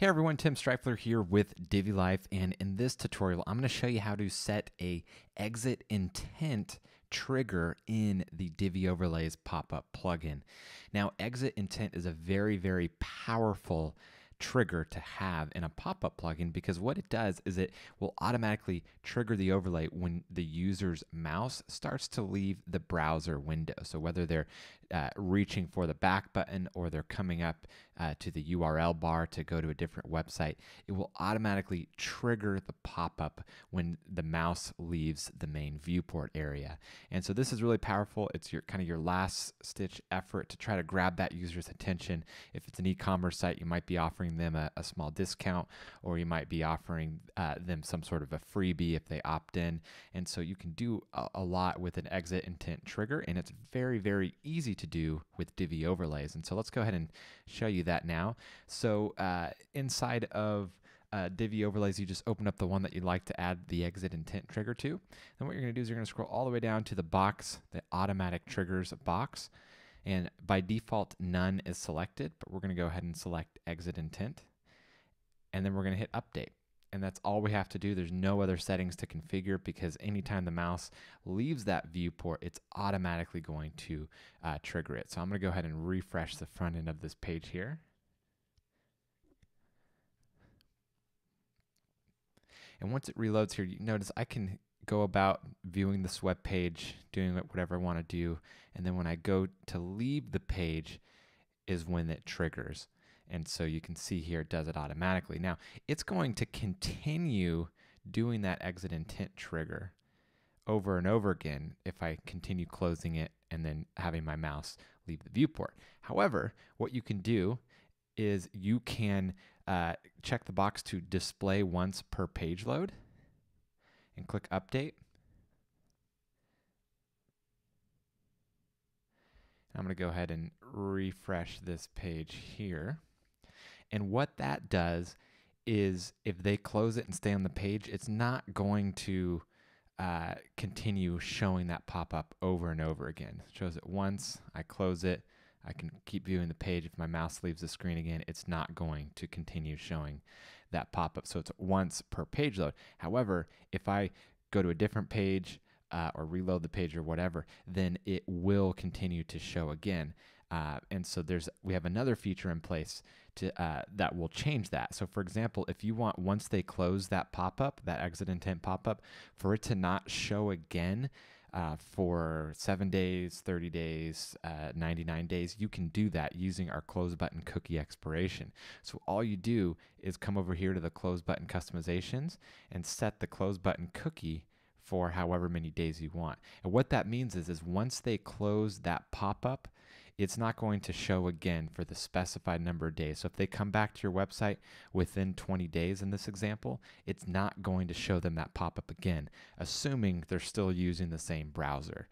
Hey everyone, Tim Strifler here with Divi Life, and in this tutorial, I'm going to show you how to set a exit intent trigger in the Divi Overlays pop-up plugin. Now, exit intent is a very, very powerful trigger to have in a pop-up plugin because what it does is it will automatically trigger the overlay when the user's mouse starts to leave the browser window. So whether they're uh, reaching for the back button or they're coming up uh, to the URL bar to go to a different website, it will automatically trigger the pop-up when the mouse leaves the main viewport area. And so this is really powerful. It's your kind of your last stitch effort to try to grab that user's attention. If it's an e-commerce site, you might be offering them a, a small discount or you might be offering uh, them some sort of a freebie if they opt in. And so you can do a, a lot with an exit intent trigger and it's very, very easy to do with Divi overlays. And so let's go ahead and show you that now. So uh, inside of uh, Divi overlays, you just open up the one that you'd like to add the exit intent trigger to. Then what you're going to do is you're going to scroll all the way down to the box, the automatic triggers box. And by default, none is selected, but we're going to go ahead and select exit intent. And then we're going to hit update and that's all we have to do. There's no other settings to configure because anytime the mouse leaves that viewport, it's automatically going to uh, trigger it. So I'm going to go ahead and refresh the front end of this page here. And once it reloads here, you notice I can go about viewing this web page, doing whatever I want to do. And then when I go to leave the page is when it triggers. And so you can see here it does it automatically. Now it's going to continue doing that exit intent trigger over and over again if I continue closing it and then having my mouse leave the viewport. However, what you can do is you can uh, check the box to display once per page load and click update. I'm going to go ahead and refresh this page here. And what that does is if they close it and stay on the page, it's not going to uh, continue showing that pop up over and over again. It shows it once, I close it, I can keep viewing the page. If my mouse leaves the screen again, it's not going to continue showing that pop up. So it's once per page load. However, if I go to a different page uh, or reload the page or whatever, then it will continue to show again. Uh, and so there's we have another feature in place to uh, that will change that. So for example, if you want once they close that pop-up, that exit intent pop-up, for it to not show again uh, for seven days, 30 days, uh, 99 days, you can do that using our close button cookie expiration. So all you do is come over here to the close button customizations and set the close button cookie for however many days you want. And what that means is, is once they close that pop-up, it's not going to show again for the specified number of days. So if they come back to your website within 20 days in this example, it's not going to show them that pop-up again, assuming they're still using the same browser.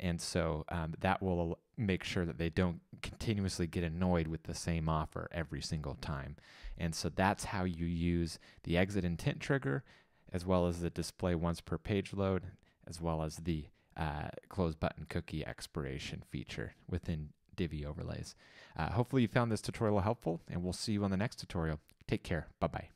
And so um, that will make sure that they don't continuously get annoyed with the same offer every single time. And so that's how you use the exit intent trigger, as well as the display once per page load, as well as the uh, close button cookie expiration feature within Divi overlays. Uh, hopefully you found this tutorial helpful and we'll see you on the next tutorial. Take care. Bye-bye.